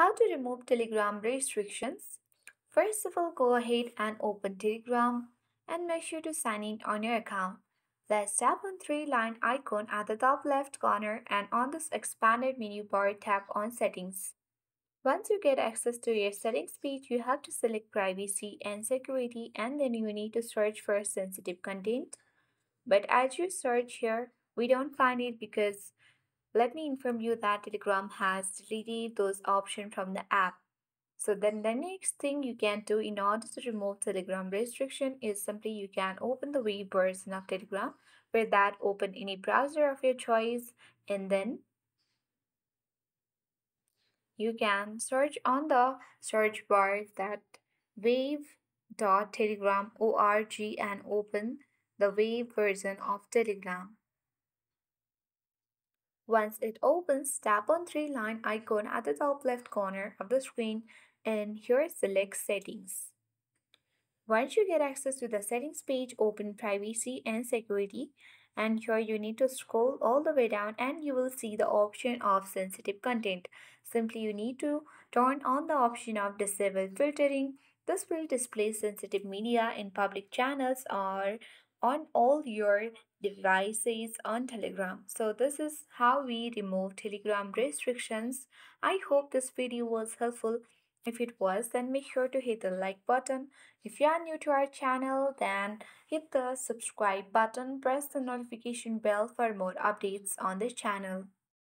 How to remove Telegram restrictions? First of all, go ahead and open Telegram and make sure to sign in on your account. Let's tap on three line icon at the top left corner and on this expanded menu bar tap on settings. Once you get access to your settings page, you have to select privacy and security and then you need to search for sensitive content. But as you search here, we don't find it because let me inform you that Telegram has deleted those options from the app. So then the next thing you can do in order to remove Telegram restriction is simply you can open the web version of Telegram where that open any browser of your choice and then you can search on the search bar that web.telegram.org and open the wave version of Telegram. Once it opens, tap on three line icon at the top left corner of the screen and here select settings. Once you get access to the settings page, open privacy and security and here you need to scroll all the way down and you will see the option of sensitive content. Simply you need to turn on the option of disable filtering. This will display sensitive media in public channels or on all your devices on Telegram. So this is how we remove Telegram restrictions. I hope this video was helpful. If it was, then make sure to hit the like button. If you are new to our channel, then hit the subscribe button. Press the notification bell for more updates on this channel.